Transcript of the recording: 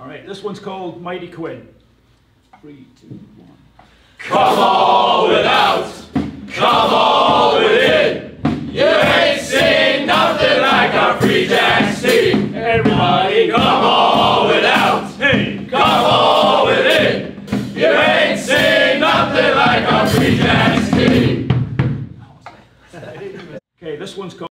All right, this one's called Mighty Quinn. Three, two, one. Come all without, come all within. You ain't seen nothing like our free jack scene. Everybody, Come all without, hey! come all within. You ain't seen nothing like our free jack scene. Okay, this one's called.